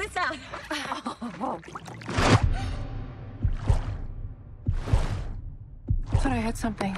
this out. Thought I had something.